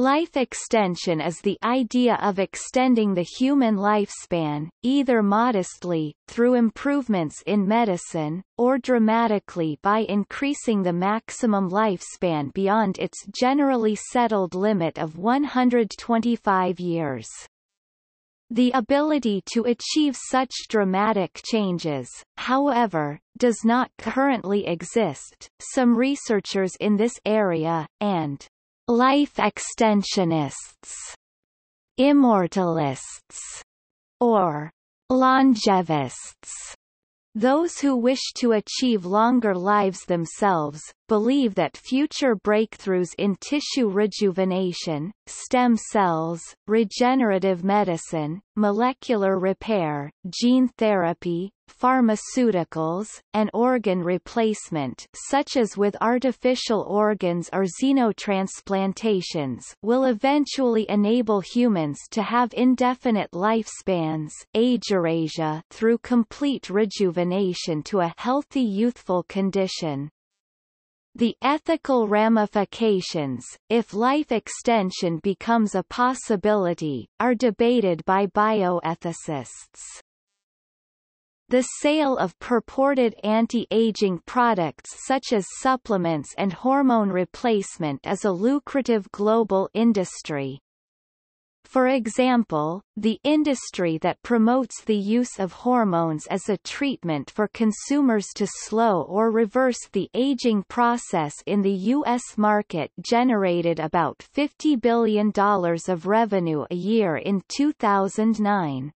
Life extension is the idea of extending the human lifespan, either modestly, through improvements in medicine, or dramatically by increasing the maximum lifespan beyond its generally settled limit of 125 years. The ability to achieve such dramatic changes, however, does not currently exist. Some researchers in this area, and life extensionists, immortalists, or longevists those who wish to achieve longer lives themselves, believe that future breakthroughs in tissue rejuvenation, stem cells, regenerative medicine, molecular repair, gene therapy, pharmaceuticals, and organ replacement such as with artificial organs or xenotransplantations will eventually enable humans to have indefinite lifespans agerasia through complete rejuvenation to a healthy youthful condition. The ethical ramifications, if life extension becomes a possibility, are debated by bioethicists. The sale of purported anti-aging products such as supplements and hormone replacement is a lucrative global industry. For example, the industry that promotes the use of hormones as a treatment for consumers to slow or reverse the aging process in the U.S. market generated about $50 billion of revenue a year in 2009.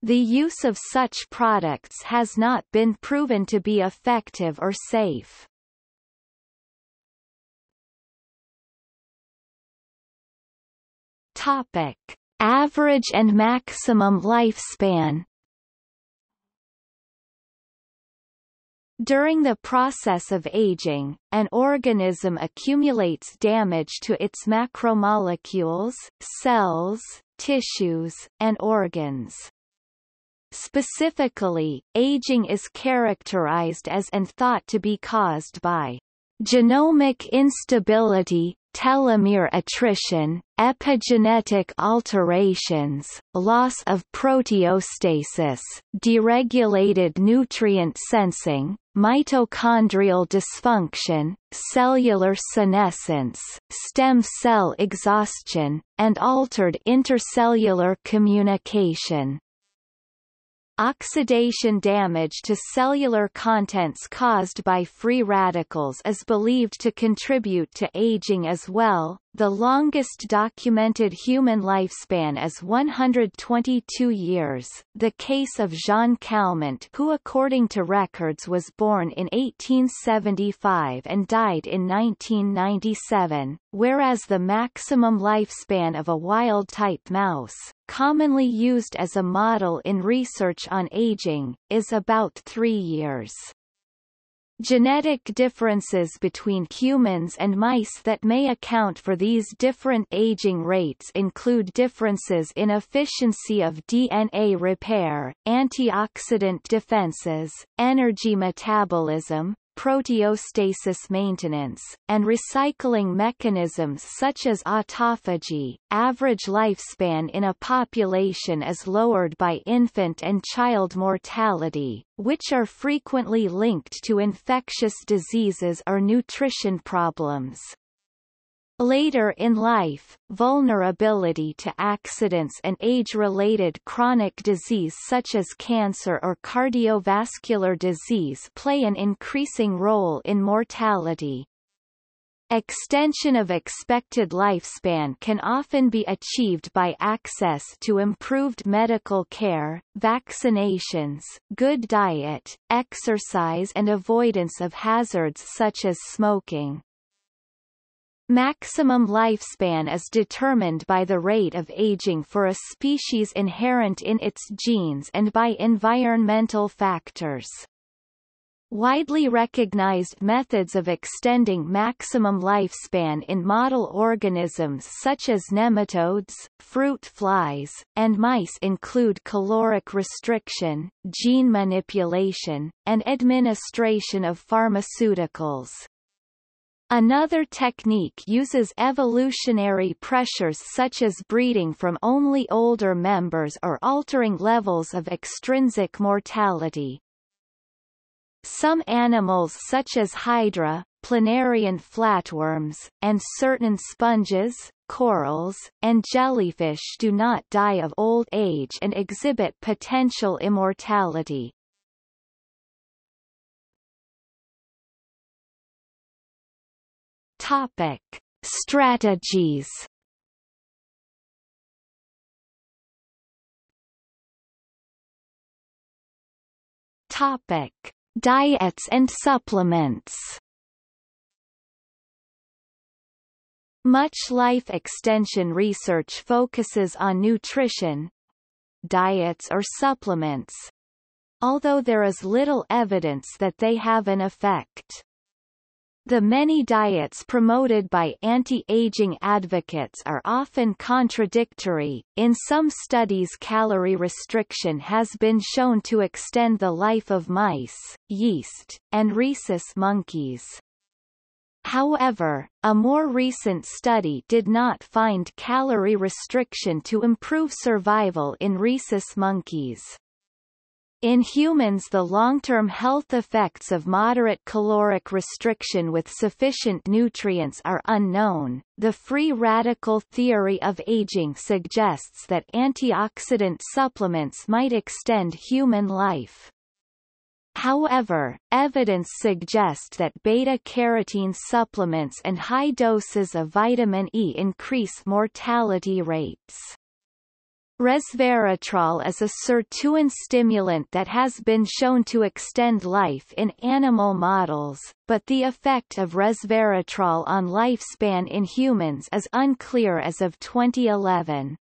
The use of such products has not been proven to be effective or safe. Topic: Average and maximum lifespan. During the process of aging, an organism accumulates damage to its macromolecules, cells, tissues, and organs. Specifically, aging is characterized as and thought to be caused by genomic instability, telomere attrition, epigenetic alterations, loss of proteostasis, deregulated nutrient sensing, mitochondrial dysfunction, cellular senescence, stem cell exhaustion, and altered intercellular communication. Oxidation damage to cellular contents caused by free radicals is believed to contribute to aging as well, the longest documented human lifespan is 122 years, the case of Jeanne Calment who according to records was born in 1875 and died in 1997, whereas the maximum lifespan of a wild-type mouse, commonly used as a model in research on aging, is about three years. Genetic differences between humans and mice that may account for these different aging rates include differences in efficiency of DNA repair, antioxidant defenses, energy metabolism, proteostasis maintenance, and recycling mechanisms such as autophagy. Average lifespan in a population is lowered by infant and child mortality, which are frequently linked to infectious diseases or nutrition problems. Later in life, vulnerability to accidents and age-related chronic disease such as cancer or cardiovascular disease play an increasing role in mortality. Extension of expected lifespan can often be achieved by access to improved medical care, vaccinations, good diet, exercise and avoidance of hazards such as smoking. Maximum lifespan is determined by the rate of aging for a species inherent in its genes and by environmental factors. Widely recognized methods of extending maximum lifespan in model organisms such as nematodes, fruit flies, and mice include caloric restriction, gene manipulation, and administration of pharmaceuticals. Another technique uses evolutionary pressures such as breeding from only older members or altering levels of extrinsic mortality. Some animals such as hydra, planarian flatworms, and certain sponges, corals, and jellyfish do not die of old age and exhibit potential immortality. Topic: Strategies. Topic: Diets and supplements. Much life extension research focuses on nutrition, diets or supplements, although there is little evidence that they have an effect. The many diets promoted by anti-aging advocates are often contradictory. In some studies calorie restriction has been shown to extend the life of mice, yeast, and rhesus monkeys. However, a more recent study did not find calorie restriction to improve survival in rhesus monkeys. In humans the long-term health effects of moderate caloric restriction with sufficient nutrients are unknown. The free radical theory of aging suggests that antioxidant supplements might extend human life. However, evidence suggests that beta-carotene supplements and high doses of vitamin E increase mortality rates. Resveratrol is a sirtuin stimulant that has been shown to extend life in animal models, but the effect of resveratrol on lifespan in humans is unclear as of 2011.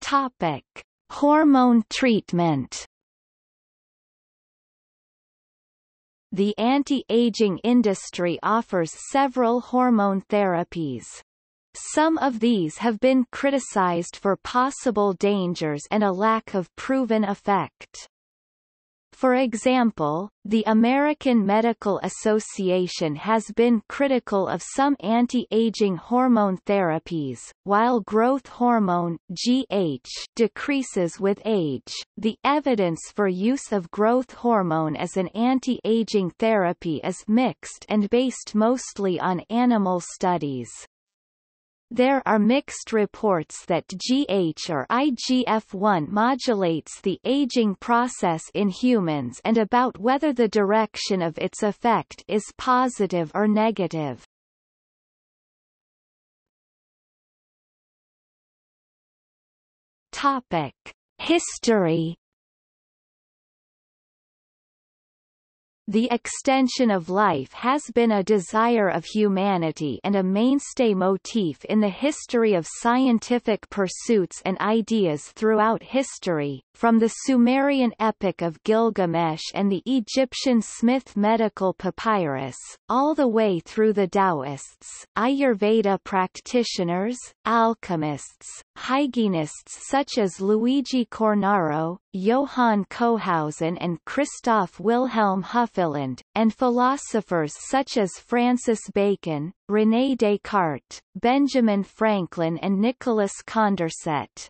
Topic: Hormone treatment The anti-aging industry offers several hormone therapies. Some of these have been criticized for possible dangers and a lack of proven effect. For example, the American Medical Association has been critical of some anti-aging hormone therapies. While growth hormone (GH) decreases with age, the evidence for use of growth hormone as an anti-aging therapy is mixed and based mostly on animal studies. There are mixed reports that GH or IGF-1 modulates the aging process in humans and about whether the direction of its effect is positive or negative. Topic: History The extension of life has been a desire of humanity and a mainstay motif in the history of scientific pursuits and ideas throughout history, from the Sumerian epic of Gilgamesh and the Egyptian Smith medical papyrus, all the way through the Taoists, Ayurveda practitioners, alchemists, hygienists such as Luigi Cornaro, Johann Cohausen and Christoph Wilhelm Hufeland, and philosophers such as Francis Bacon, René Descartes, Benjamin Franklin and Nicolas Condorcet.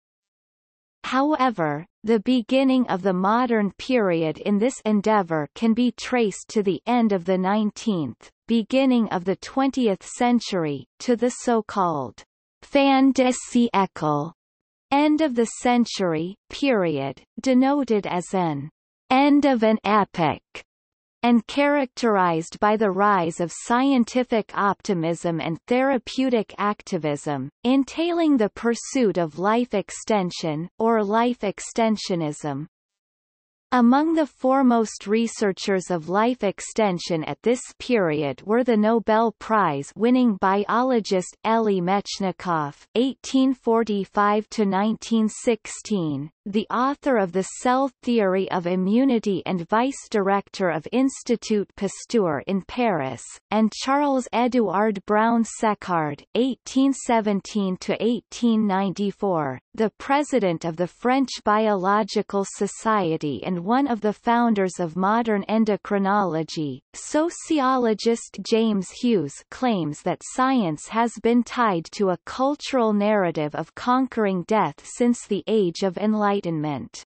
However, the beginning of the modern period in this endeavor can be traced to the end of the 19th, beginning of the 20th century, to the so-called fin de siècle, end of the century, period, denoted as an end of an epoch and characterized by the rise of scientific optimism and therapeutic activism, entailing the pursuit of life extension, or life extensionism. Among the foremost researchers of life extension at this period were the Nobel Prize-winning biologist Elie Metchnikoff (1845–1916), the author of The Cell Theory of Immunity and vice-director of Institut Pasteur in Paris, and Charles-Édouard Brown-Séquard (1817–1894), the president of the French Biological Society and one of the founders of modern endocrinology, sociologist James Hughes claims that science has been tied to a cultural narrative of conquering death since the Age of Enlightenment.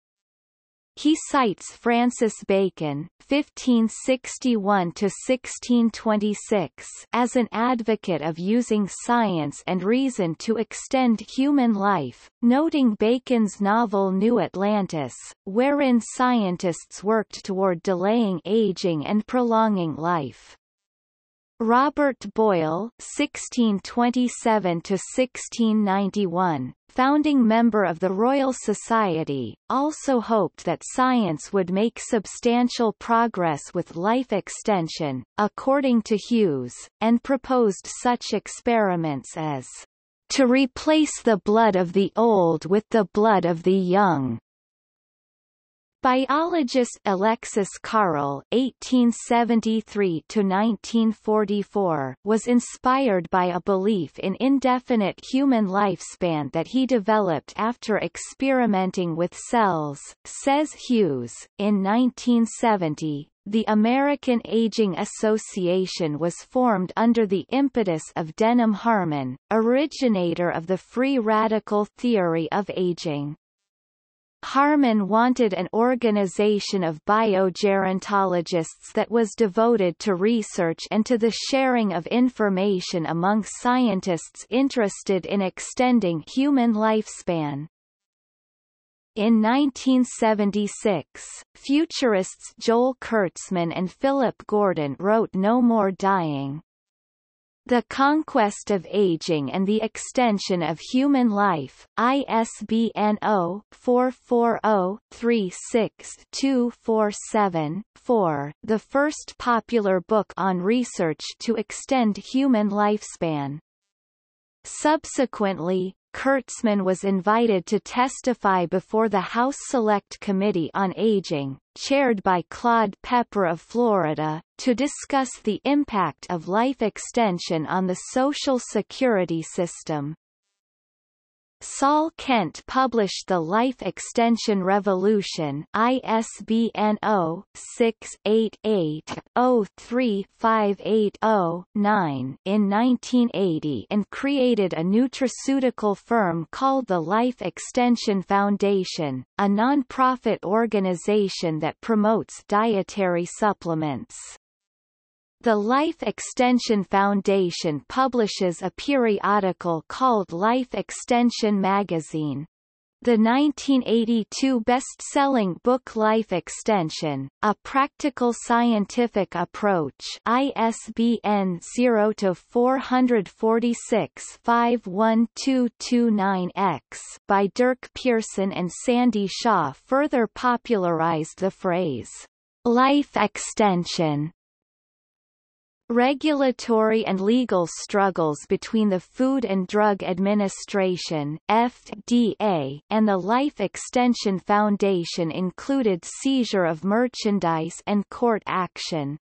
He cites Francis Bacon (1561–1626) as an advocate of using science and reason to extend human life, noting Bacon's novel New Atlantis, wherein scientists worked toward delaying aging and prolonging life. Robert Boyle (1627–1691), founding member of the Royal Society, also hoped that science would make substantial progress with life extension, according to Hughes, and proposed such experiments as to replace the blood of the old with the blood of the young, Biologist Alexis Carrel (1873–1944) was inspired by a belief in indefinite human lifespan that he developed after experimenting with cells, says Hughes. In 1970, the American Aging Association was formed under the impetus of Denham Harman, originator of the free radical theory of aging. Harman wanted an organization of biogerontologists that was devoted to research and to the sharing of information among scientists interested in extending human lifespan. In 1976, futurists Joel Kurtzman and Philip Gordon wrote No More Dying. The Conquest of Aging and the Extension of Human Life, ISBN 0-440-36247-4, the first popular book on research to extend human lifespan. Subsequently, Kurtzman was invited to testify before the House Select Committee on Aging, chaired by Claude Pepper of Florida, to discuss the impact of life extension on the Social Security system. Saul Kent published The Life Extension Revolution ISBN 0-688-03580-9 in 1980 and created a nutraceutical firm called the Life Extension Foundation, a non-profit organization that promotes dietary supplements. The Life Extension Foundation publishes a periodical called Life Extension Magazine. The 1982 best-selling book Life Extension, A Practical Scientific Approach ISBN 0-446-51229-X by Dirk Pearson and Sandy Shaw further popularized the phrase, life extension Regulatory and legal struggles between the Food and Drug Administration FDA and the Life Extension Foundation included seizure of merchandise and court action.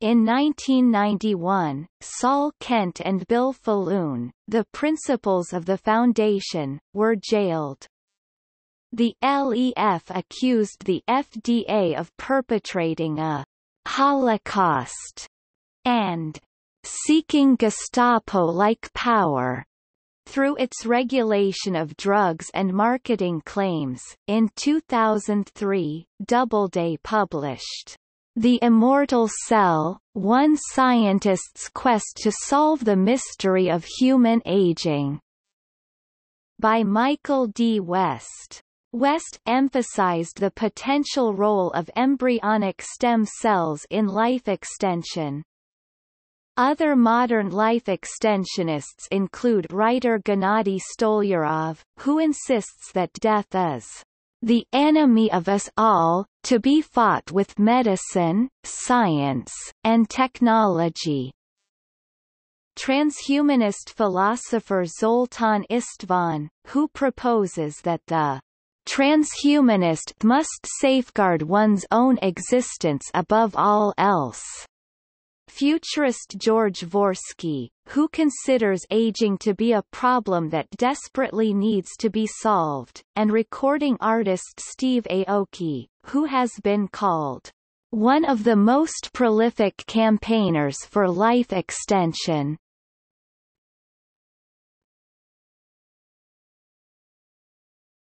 In 1991, Saul Kent and Bill Falloon, the principals of the foundation, were jailed. The LEF accused the FDA of perpetrating a Holocaust and seeking Gestapo-like power through its regulation of drugs and marketing claims. In 2003, Doubleday published The Immortal Cell, One Scientist's Quest to Solve the Mystery of Human Aging, by Michael D. West. West emphasized the potential role of embryonic stem cells in life extension, other modern life extensionists include writer Gennady Stolyarov, who insists that death is the enemy of us all, to be fought with medicine, science, and technology. Transhumanist philosopher Zoltan Istvan, who proposes that the transhumanist must safeguard one's own existence above all else futurist George Dvorsky, who considers aging to be a problem that desperately needs to be solved, and recording artist Steve Aoki, who has been called one of the most prolific campaigners for life extension.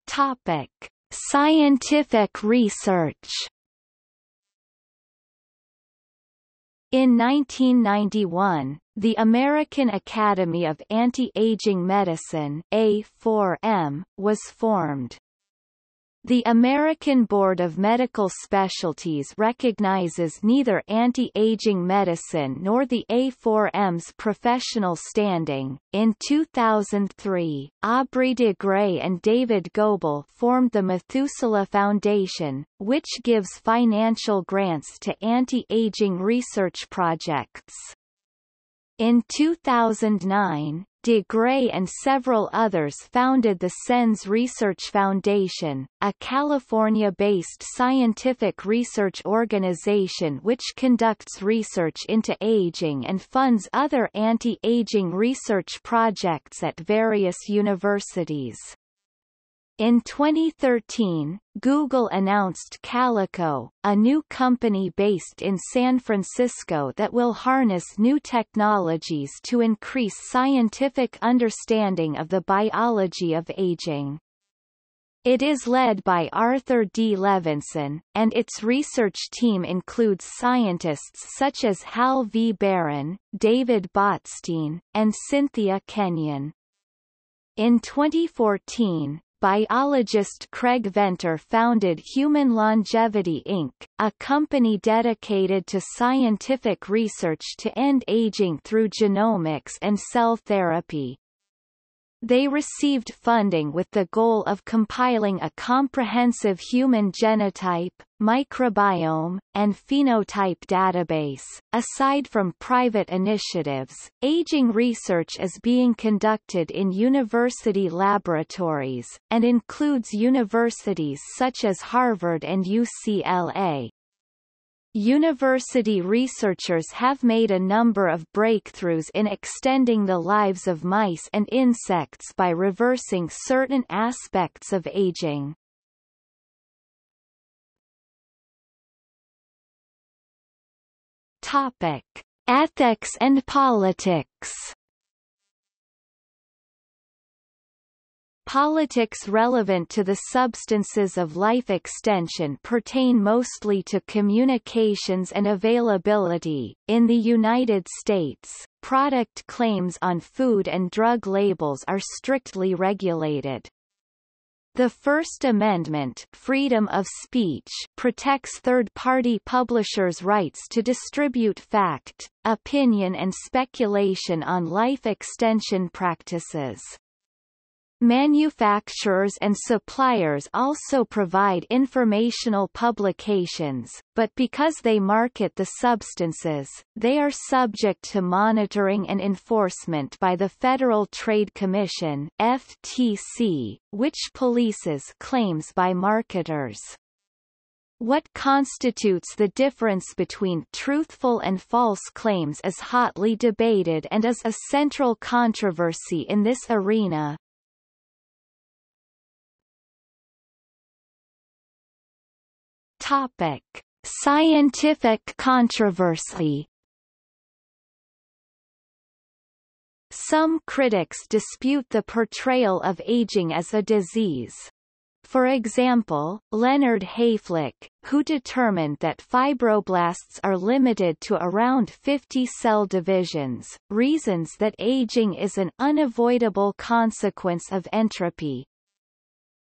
Topic: Scientific research In 1991, the American Academy of Anti-Aging Medicine A4M, was formed. The American Board of Medical Specialties recognizes neither anti-aging medicine nor the A4M's professional standing. In 2003, Aubrey de Grey and David Gobel formed the Methuselah Foundation, which gives financial grants to anti-aging research projects. In 2009, De Grey and several others founded the SENS Research Foundation, a California-based scientific research organization which conducts research into aging and funds other anti-aging research projects at various universities. In 2013, Google announced Calico, a new company based in San Francisco that will harness new technologies to increase scientific understanding of the biology of aging. It is led by Arthur D. Levinson, and its research team includes scientists such as Hal V. Barron, David Botstein, and Cynthia Kenyon. In 2014, biologist Craig Venter founded Human Longevity Inc., a company dedicated to scientific research to end aging through genomics and cell therapy. They received funding with the goal of compiling a comprehensive human genotype, microbiome, and phenotype database. Aside from private initiatives, aging research is being conducted in university laboratories, and includes universities such as Harvard and UCLA. University researchers have made a number of breakthroughs in extending the lives of mice and insects by reversing certain aspects of aging. Topic: Ethics and politics. Politics relevant to the substances of life extension pertain mostly to communications and availability. In the United States, product claims on food and drug labels are strictly regulated. The First Amendment freedom of speech protects third-party publishers' rights to distribute fact, opinion and speculation on life extension practices. Manufacturers and suppliers also provide informational publications, but because they market the substances, they are subject to monitoring and enforcement by the Federal Trade Commission FTC, which polices claims by marketers. What constitutes the difference between truthful and false claims is hotly debated and is a central controversy in this arena. Topic: Scientific controversy. Some critics dispute the portrayal of aging as a disease. For example, Leonard Hayflick, who determined that fibroblasts are limited to around 50 cell divisions, reasons that aging is an unavoidable consequence of entropy.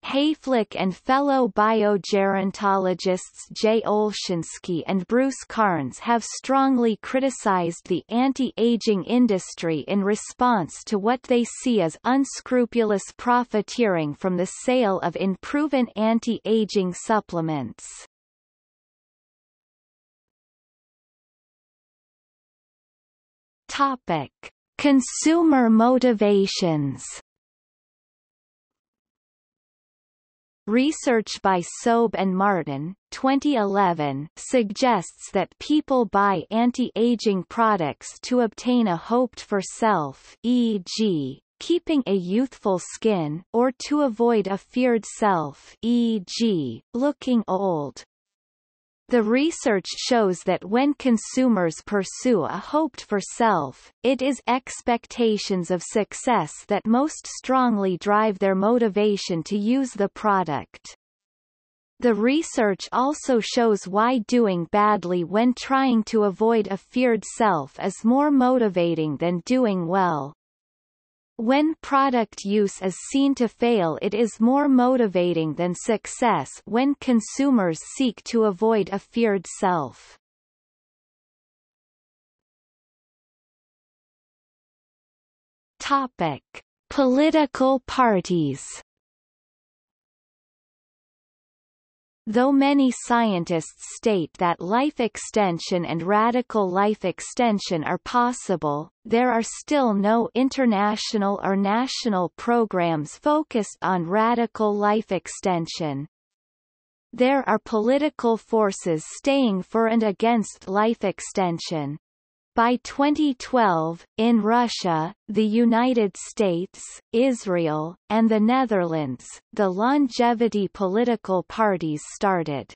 Hayflick and fellow biogerontologists Jay Olshansky and Bruce Carnes have strongly criticized the anti-aging industry in response to what they see as unscrupulous profiteering from the sale of unproven anti-aging supplements. Topic: Consumer motivations Research by Sobh and Martin, 2011, suggests that people buy anti-aging products to obtain a hoped-for self e.g., keeping a youthful skin, or to avoid a feared self e.g., looking old. The research shows that when consumers pursue a hoped-for self, it is expectations of success that most strongly drive their motivation to use the product. The research also shows why doing badly when trying to avoid a feared self is more motivating than doing well. When product use is seen to fail it is more motivating than success when consumers seek to avoid a feared self. Topic. Political parties Though many scientists state that life extension and radical life extension are possible, there are still no international or national programs focused on radical life extension. There are political forces staying for and against life extension. By 2012, in Russia, the United States, Israel, and the Netherlands, the longevity political parties started.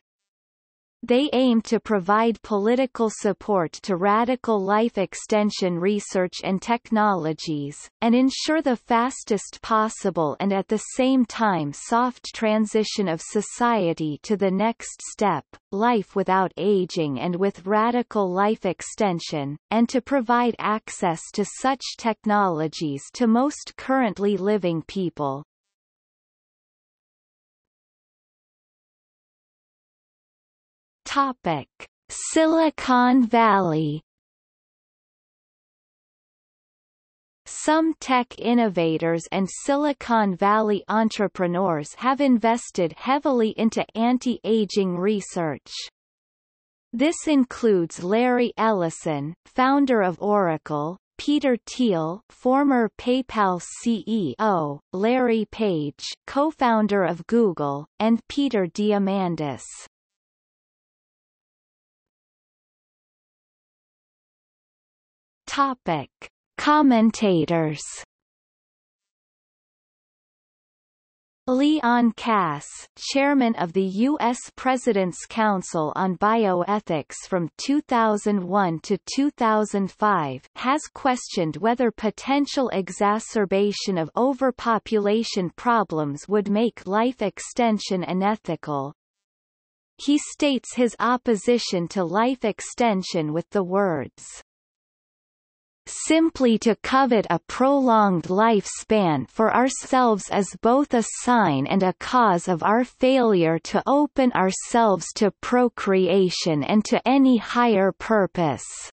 They aim to provide political support to radical life extension research and technologies, and ensure the fastest possible and at the same time soft transition of society to the next step, life without aging and with radical life extension, and to provide access to such technologies to most currently living people. Topic: Silicon Valley Some tech innovators and Silicon Valley entrepreneurs have invested heavily into anti-aging research. This includes Larry Ellison, founder of Oracle, Peter Thiel, former PayPal CEO, Larry Page, co-founder of Google, and Peter Diamandis. Topic. Commentators Leon Kass, chairman of the U.S. President's Council on Bioethics from 2001 to 2005, has questioned whether potential exacerbation of overpopulation problems would make life extension unethical. He states his opposition to life extension with the words, Simply to covet a prolonged lifespan for ourselves is both a sign and a cause of our failure to open ourselves to procreation and to any higher purpose.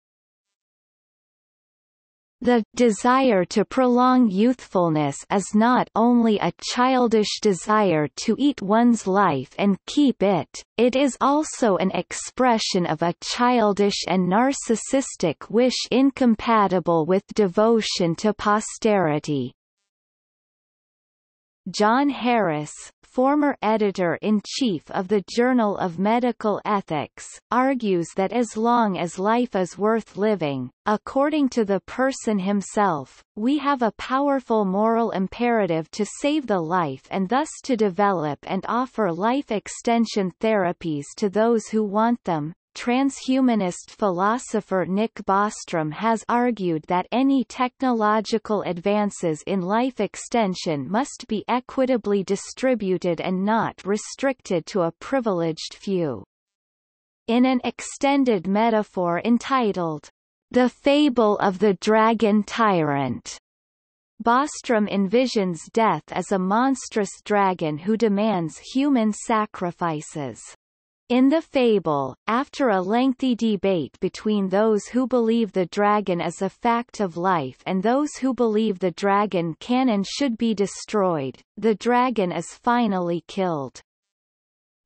The desire to prolong youthfulness is not only a childish desire to eat one's life and keep it, it is also an expression of a childish and narcissistic wish incompatible with devotion to posterity. John Harris, former editor-in-chief of the Journal of Medical Ethics, argues that as long as life is worth living, according to the person himself, we have a powerful moral imperative to save the life and thus to develop and offer life extension therapies to those who want them, transhumanist philosopher Nick Bostrom has argued that any technological advances in life extension must be equitably distributed and not restricted to a privileged few. In an extended metaphor entitled, The Fable of the Dragon Tyrant, Bostrom envisions death as a monstrous dragon who demands human sacrifices. In the fable, after a lengthy debate between those who believe the dragon is a fact of life and those who believe the dragon can and should be destroyed, the dragon is finally killed.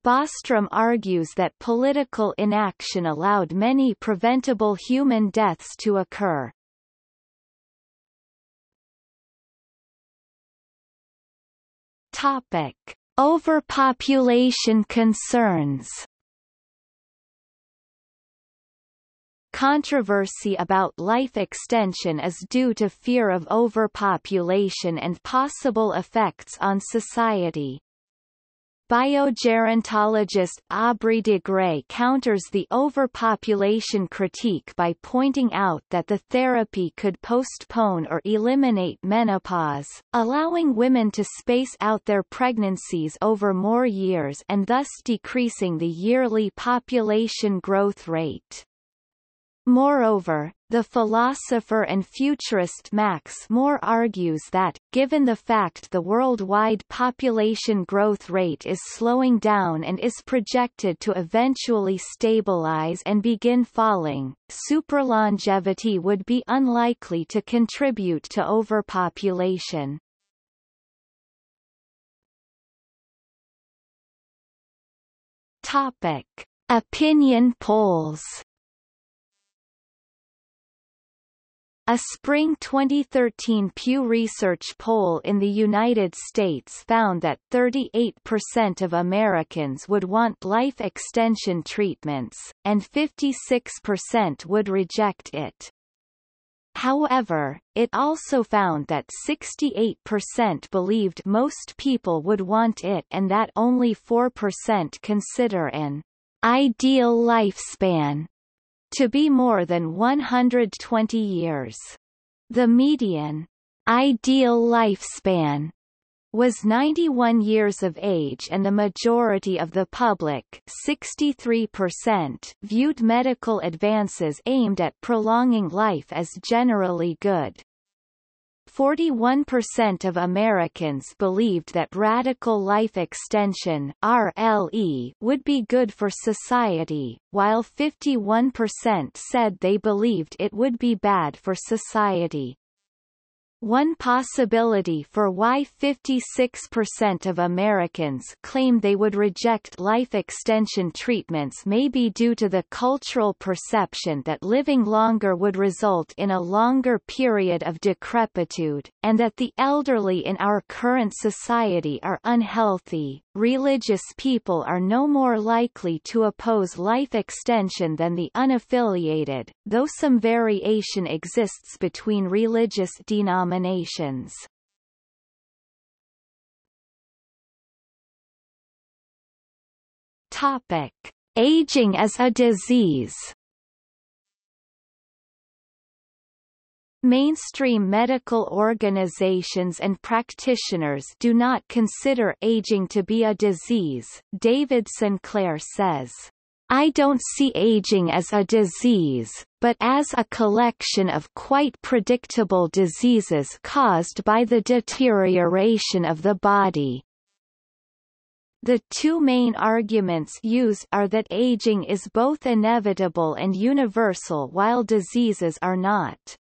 Bostrom argues that political inaction allowed many preventable human deaths to occur. Topic. Overpopulation concerns Controversy about life extension is due to fear of overpopulation and possible effects on society. Biogerontologist Aubrey de Grey counters the overpopulation critique by pointing out that the therapy could postpone or eliminate menopause, allowing women to space out their pregnancies over more years and thus decreasing the yearly population growth rate. Moreover, the philosopher and futurist Max More argues that, given the fact the worldwide population growth rate is slowing down and is projected to eventually stabilize and begin falling, superlongevity would be unlikely to contribute to overpopulation. Topic. Opinion polls A spring 2013 Pew Research poll in the United States found that 38% of Americans would want life extension treatments, and 56% would reject it. However, it also found that 68% believed most people would want it and that only 4% consider an ideal lifespan to be more than 120 years. The median ideal lifespan was 91 years of age and the majority of the public 63% viewed medical advances aimed at prolonging life as generally good. 41% of Americans believed that radical life extension RLE would be good for society, while 51% said they believed it would be bad for society. One possibility for why 56% of Americans claim they would reject life extension treatments may be due to the cultural perception that living longer would result in a longer period of decrepitude, and that the elderly in our current society are unhealthy. Religious people are no more likely to oppose life extension than the unaffiliated, though some variation exists between religious denominations. Topic: Aging as a disease. Mainstream medical organizations and practitioners do not consider aging to be a disease, David Sinclair says. I don't see aging as a disease, but as a collection of quite predictable diseases caused by the deterioration of the body. The two main arguments used are that aging is both inevitable and universal while diseases are not.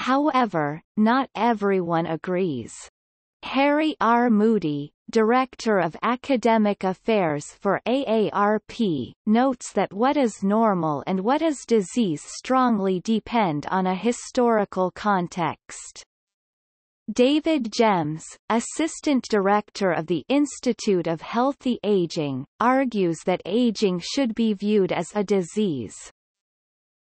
However, not everyone agrees. Harry R. Moody, Director of Academic Affairs for AARP, notes that what is normal and what is disease strongly depend on a historical context. David Gems, Assistant Director of the Institute of Healthy Aging, argues that aging should be viewed as a disease.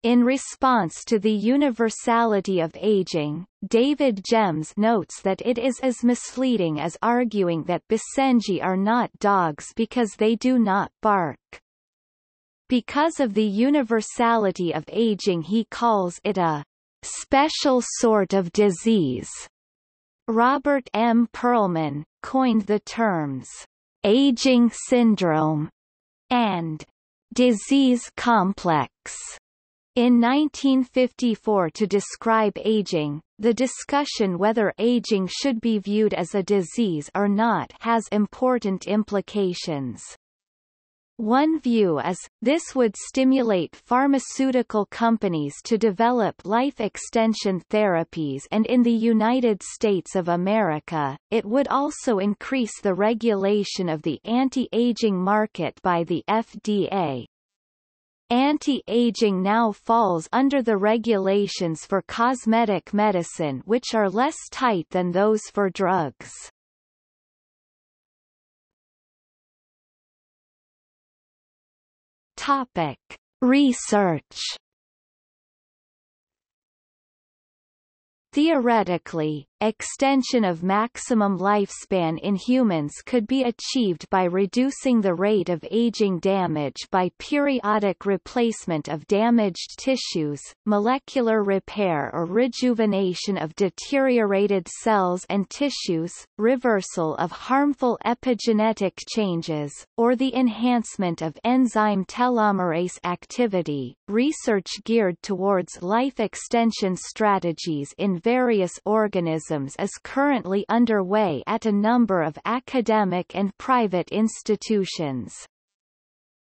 In response to the universality of aging, David Gems notes that it is as misleading as arguing that Basenji are not dogs because they do not bark. Because of the universality of aging he calls it a special sort of disease. Robert M. Perlman, coined the terms aging syndrome and disease complex in 1954 to describe aging, the discussion whether aging should be viewed as a disease or not has important implications. One view is, this would stimulate pharmaceutical companies to develop life extension therapies and in the United States of America, it would also increase the regulation of the anti-aging market by the FDA. Anti-aging now falls under the regulations for cosmetic medicine which are less tight than those for drugs. Topic. Research Theoretically, extension of maximum lifespan in humans could be achieved by reducing the rate of aging damage by periodic replacement of damaged tissues, molecular repair or rejuvenation of deteriorated cells and tissues, reversal of harmful epigenetic changes, or the enhancement of enzyme telomerase activity. Research geared towards life extension strategies in various organisms is currently underway at a number of academic and private institutions.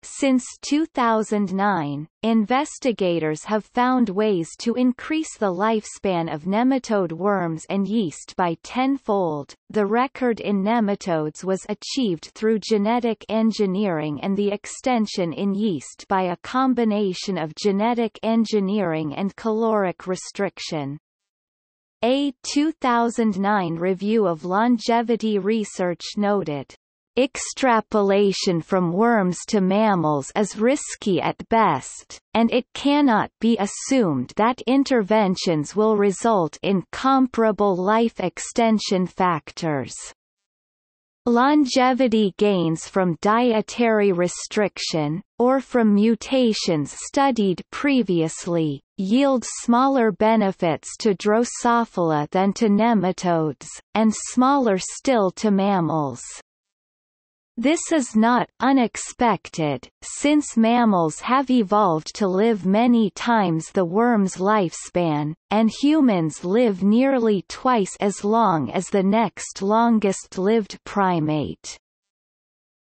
Since 2009, investigators have found ways to increase the lifespan of nematode worms and yeast by tenfold. The record in nematodes was achieved through genetic engineering and the extension in yeast by a combination of genetic engineering and caloric restriction. A 2009 review of longevity research noted, Extrapolation from worms to mammals is risky at best, and it cannot be assumed that interventions will result in comparable life extension factors. Longevity gains from dietary restriction, or from mutations studied previously, yield smaller benefits to Drosophila than to nematodes, and smaller still to mammals. This is not unexpected, since mammals have evolved to live many times the worm's lifespan, and humans live nearly twice as long as the next longest-lived primate.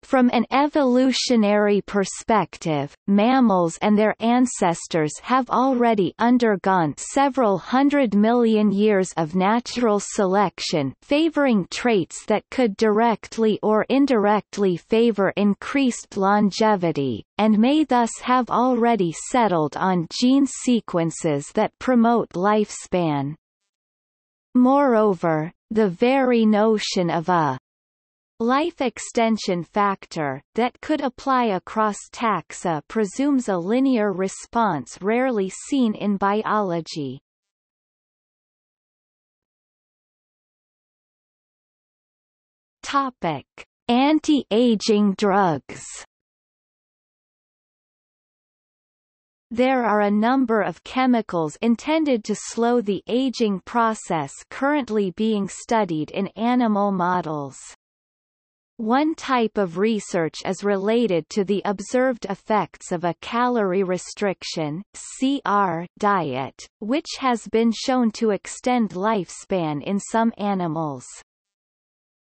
From an evolutionary perspective, mammals and their ancestors have already undergone several hundred million years of natural selection favoring traits that could directly or indirectly favor increased longevity, and may thus have already settled on gene sequences that promote lifespan. Moreover, the very notion of a Life extension factor, that could apply across taxa presumes a linear response rarely seen in biology. Topic. Anti-aging drugs There are a number of chemicals intended to slow the aging process currently being studied in animal models. One type of research is related to the observed effects of a calorie restriction CR diet, which has been shown to extend lifespan in some animals.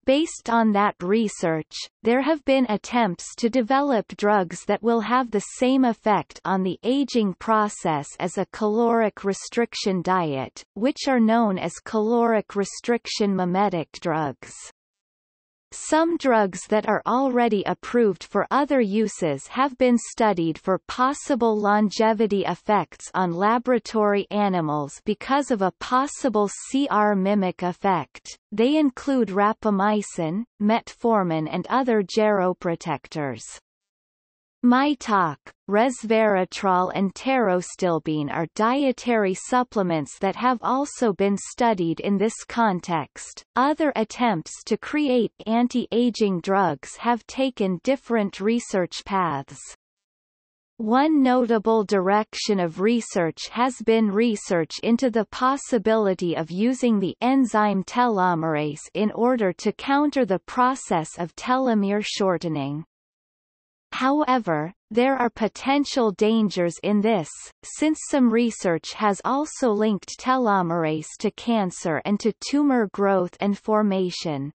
Based on that research, there have been attempts to develop drugs that will have the same effect on the aging process as a caloric restriction diet, which are known as caloric restriction mimetic drugs. Some drugs that are already approved for other uses have been studied for possible longevity effects on laboratory animals because of a possible CR mimic effect. They include rapamycin, metformin and other geroprotectors. MitoQ, resveratrol and pterostilbene are dietary supplements that have also been studied in this context. Other attempts to create anti-aging drugs have taken different research paths. One notable direction of research has been research into the possibility of using the enzyme telomerase in order to counter the process of telomere shortening. However, there are potential dangers in this, since some research has also linked telomerase to cancer and to tumor growth and formation.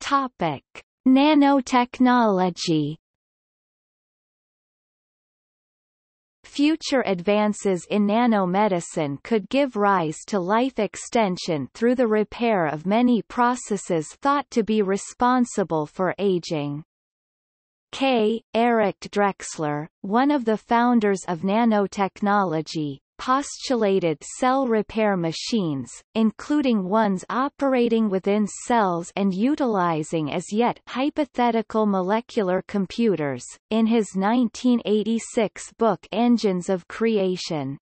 Topic: Nanotechnology Future advances in nanomedicine could give rise to life extension through the repair of many processes thought to be responsible for aging. K. Eric Drexler, one of the founders of nanotechnology, postulated cell repair machines, including ones operating within cells and utilizing as yet hypothetical molecular computers, in his 1986 book Engines of Creation.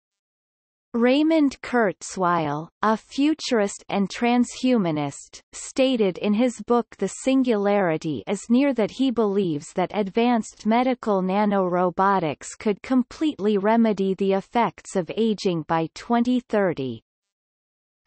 Raymond Kurzweil, a futurist and transhumanist, stated in his book The Singularity is near that he believes that advanced medical nanorobotics could completely remedy the effects of aging by 2030.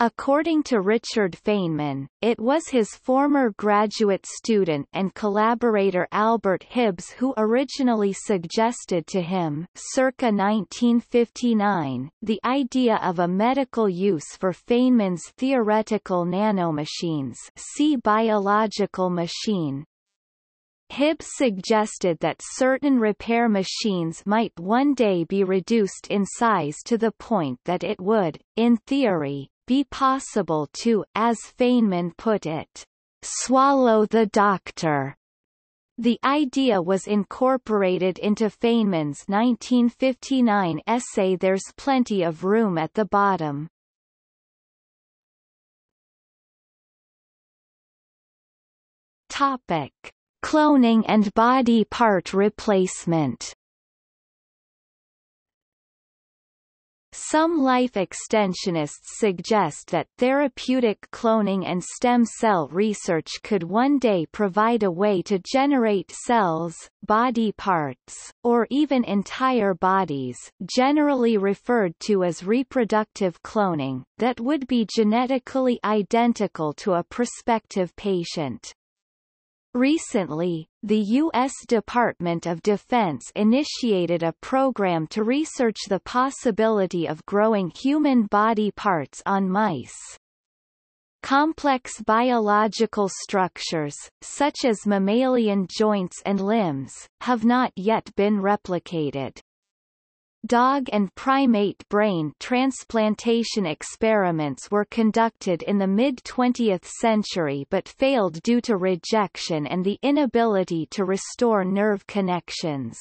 According to Richard Feynman, it was his former graduate student and collaborator Albert Hibbs who originally suggested to him circa 1959, the idea of a medical use for Feynman's theoretical nanomachines see biological machine, Hibbs suggested that certain repair machines might one day be reduced in size to the point that it would, in theory, be possible to, as Feynman put it, swallow the doctor. The idea was incorporated into Feynman's 1959 essay There's Plenty of Room at the Bottom. Topic. Cloning and body part replacement Some life extensionists suggest that therapeutic cloning and stem cell research could one day provide a way to generate cells, body parts, or even entire bodies generally referred to as reproductive cloning that would be genetically identical to a prospective patient. Recently, the U.S. Department of Defense initiated a program to research the possibility of growing human body parts on mice. Complex biological structures, such as mammalian joints and limbs, have not yet been replicated. Dog and primate brain transplantation experiments were conducted in the mid-20th century but failed due to rejection and the inability to restore nerve connections.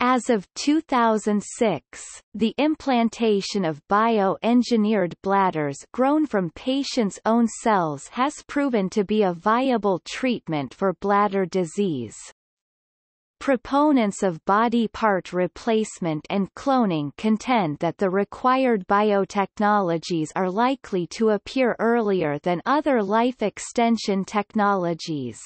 As of 2006, the implantation of bioengineered bladders grown from patients' own cells has proven to be a viable treatment for bladder disease. Proponents of body part replacement and cloning contend that the required biotechnologies are likely to appear earlier than other life extension technologies.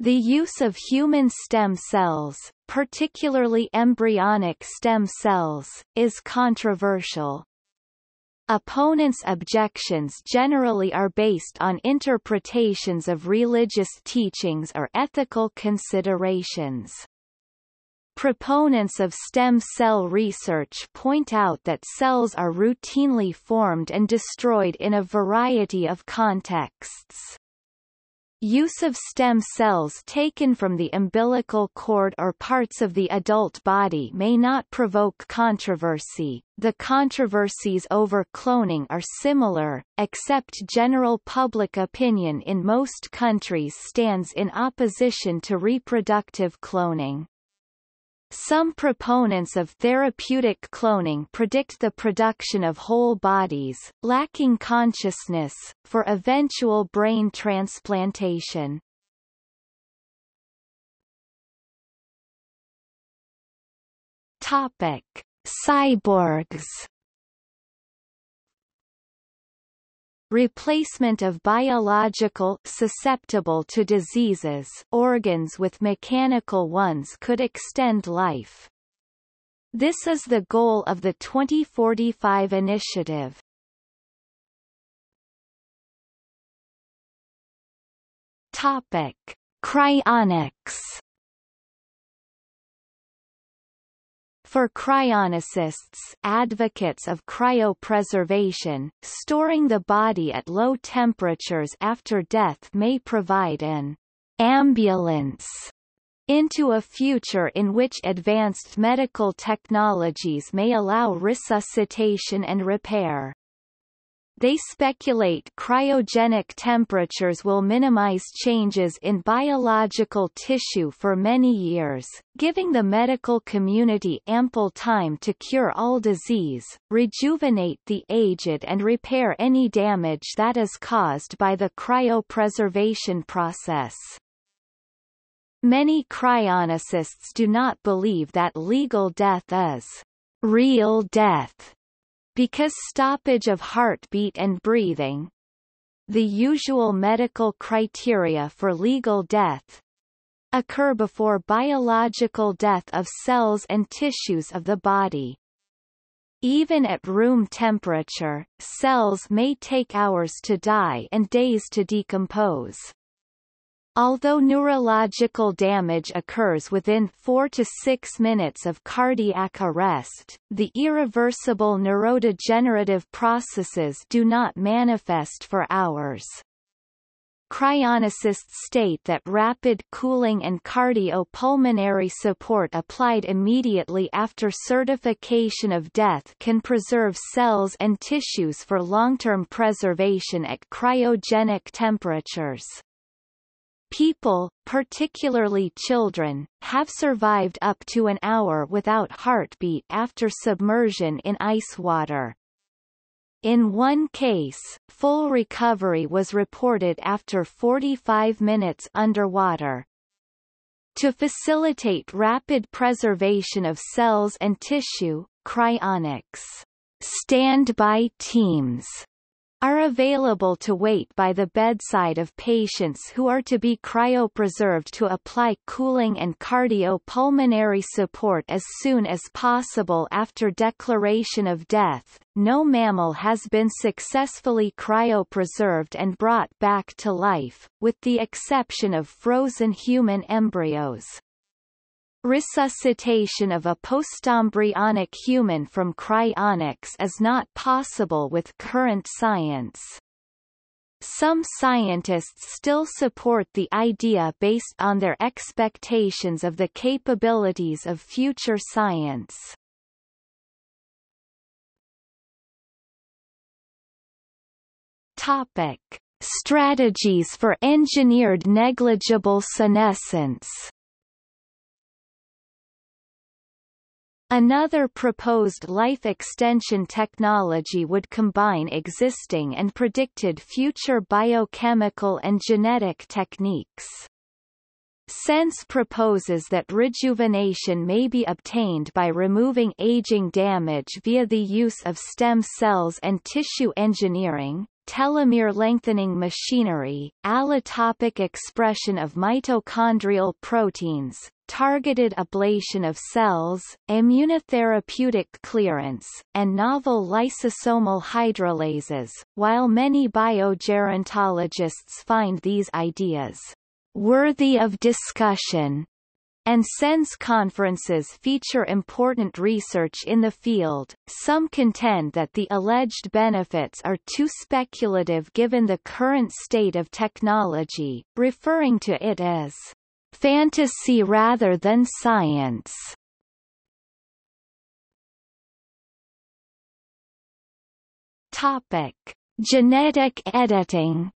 The use of human stem cells, particularly embryonic stem cells, is controversial. Opponents' objections generally are based on interpretations of religious teachings or ethical considerations. Proponents of stem cell research point out that cells are routinely formed and destroyed in a variety of contexts. Use of stem cells taken from the umbilical cord or parts of the adult body may not provoke controversy. The controversies over cloning are similar, except general public opinion in most countries stands in opposition to reproductive cloning. Some proponents of therapeutic cloning predict the production of whole bodies, lacking consciousness, for eventual brain transplantation. Topic: Cyborgs Replacement of biological susceptible to diseases organs with mechanical ones could extend life. This is the goal of the 2045 initiative. Topic: Cryonics For cryonicists advocates of cryopreservation, storing the body at low temperatures after death may provide an ambulance into a future in which advanced medical technologies may allow resuscitation and repair. They speculate cryogenic temperatures will minimize changes in biological tissue for many years, giving the medical community ample time to cure all disease, rejuvenate the aged and repair any damage that is caused by the cryopreservation process. Many cryonicists do not believe that legal death is real death because stoppage of heartbeat and breathing the usual medical criteria for legal death occur before biological death of cells and tissues of the body. Even at room temperature, cells may take hours to die and days to decompose. Although neurological damage occurs within 4 to 6 minutes of cardiac arrest, the irreversible neurodegenerative processes do not manifest for hours. Cryonicists state that rapid cooling and cardiopulmonary support applied immediately after certification of death can preserve cells and tissues for long-term preservation at cryogenic temperatures. People, particularly children, have survived up to an hour without heartbeat after submersion in ice water. In one case, full recovery was reported after 45 minutes underwater. To facilitate rapid preservation of cells and tissue, cryonics standby teams are available to wait by the bedside of patients who are to be cryopreserved to apply cooling and cardiopulmonary support as soon as possible after declaration of death. No mammal has been successfully cryopreserved and brought back to life, with the exception of frozen human embryos. Resuscitation of a postembryonic human from cryonics is not possible with current science. Some scientists still support the idea based on their expectations of the capabilities of future science. Topic. Strategies for engineered negligible senescence Another proposed life extension technology would combine existing and predicted future biochemical and genetic techniques. SENS proposes that rejuvenation may be obtained by removing aging damage via the use of stem cells and tissue engineering, telomere lengthening machinery, allotopic expression of mitochondrial proteins, targeted ablation of cells, immunotherapeutic clearance, and novel lysosomal hydrolases, while many biogerontologists find these ideas worthy of discussion and SENS conferences feature important research in the field. Some contend that the alleged benefits are too speculative given the current state of technology, referring to it as fantasy rather than science. Topic: Genetic editing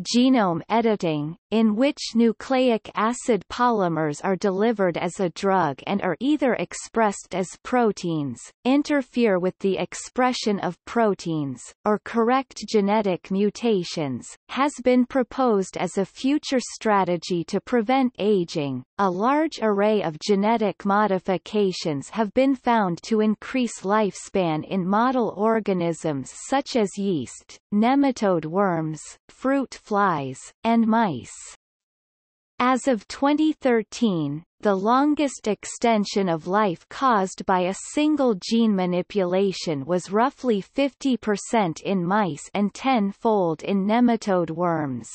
genome editing, in which nucleic acid polymers are delivered as a drug and are either expressed as proteins, interfere with the expression of proteins, or correct genetic mutations, has been proposed as a future strategy to prevent aging. A large array of genetic modifications have been found to increase lifespan in model organisms such as yeast, nematode worms, fruit flies, and mice. As of 2013, the longest extension of life caused by a single gene manipulation was roughly 50% in mice and tenfold in nematode worms.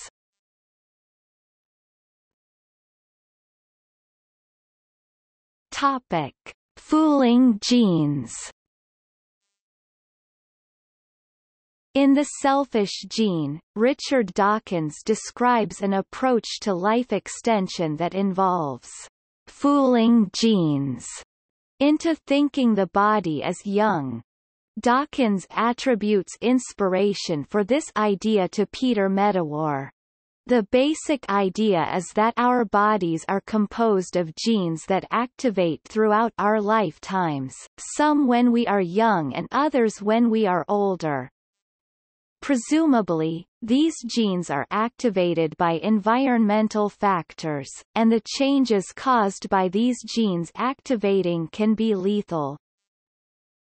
Topic: Fooling genes In The Selfish Gene, Richard Dawkins describes an approach to life extension that involves fooling genes into thinking the body is young. Dawkins attributes inspiration for this idea to Peter Medawar. The basic idea is that our bodies are composed of genes that activate throughout our lifetimes, some when we are young and others when we are older. Presumably, these genes are activated by environmental factors, and the changes caused by these genes activating can be lethal.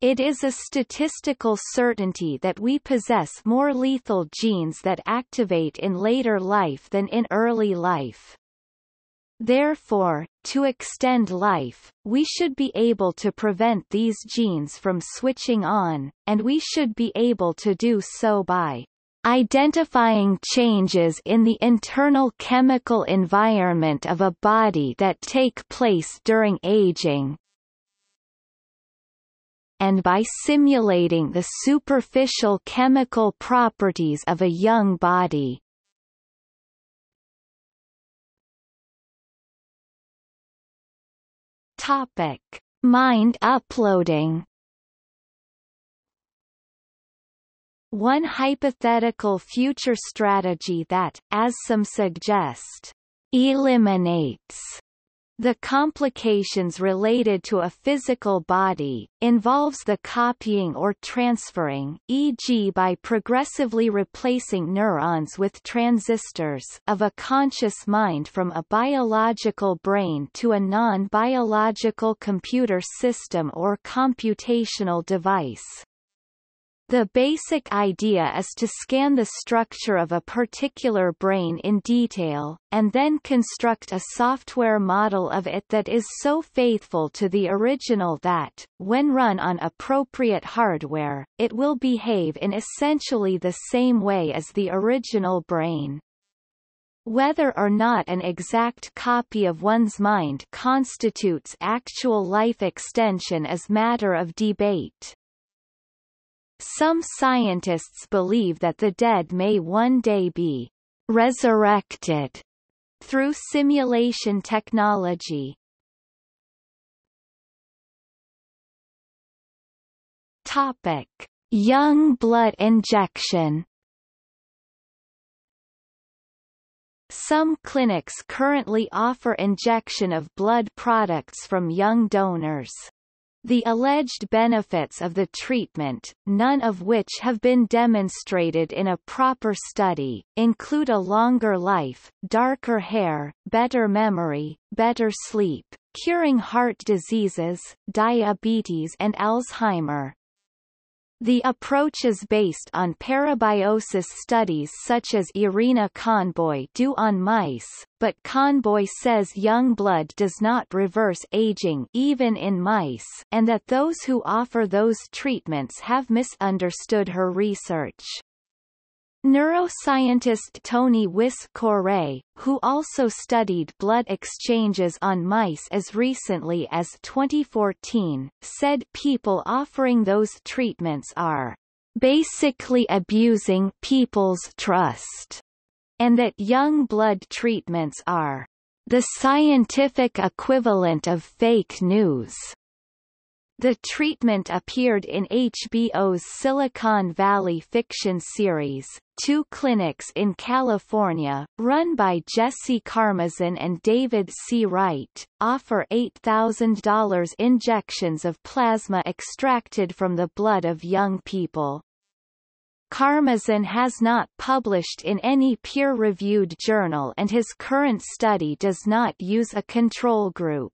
It is a statistical certainty that we possess more lethal genes that activate in later life than in early life. Therefore, to extend life, we should be able to prevent these genes from switching on, and we should be able to do so by identifying changes in the internal chemical environment of a body that take place during aging, and by simulating the superficial chemical properties of a young body. Topic: Mind uploading. One hypothetical future strategy that, as some suggest, eliminates the complications related to a physical body, involves the copying or transferring e.g. by progressively replacing neurons with transistors of a conscious mind from a biological brain to a non-biological computer system or computational device. The basic idea is to scan the structure of a particular brain in detail, and then construct a software model of it that is so faithful to the original that, when run on appropriate hardware, it will behave in essentially the same way as the original brain. Whether or not an exact copy of one's mind constitutes actual life extension is matter of debate. Some scientists believe that the dead may one day be resurrected through simulation technology. Topic: Young blood injection. Some clinics currently offer injection of blood products from young donors. The alleged benefits of the treatment, none of which have been demonstrated in a proper study, include a longer life, darker hair, better memory, better sleep, curing heart diseases, diabetes and Alzheimer. The approach is based on parabiosis studies such as Irina Conboy do on mice, but Conboy says young blood does not reverse aging even in mice and that those who offer those treatments have misunderstood her research. Neuroscientist Tony Wyss-Coray, who also studied blood exchanges on mice as recently as 2014, said people offering those treatments are basically abusing people's trust, and that young blood treatments are the scientific equivalent of fake news. The treatment appeared in HBO's Silicon Valley fiction series, Two clinics in California, run by Jesse Karmazin and David C. Wright, offer $8,000 injections of plasma extracted from the blood of young people. Karmazin has not published in any peer-reviewed journal and his current study does not use a control group.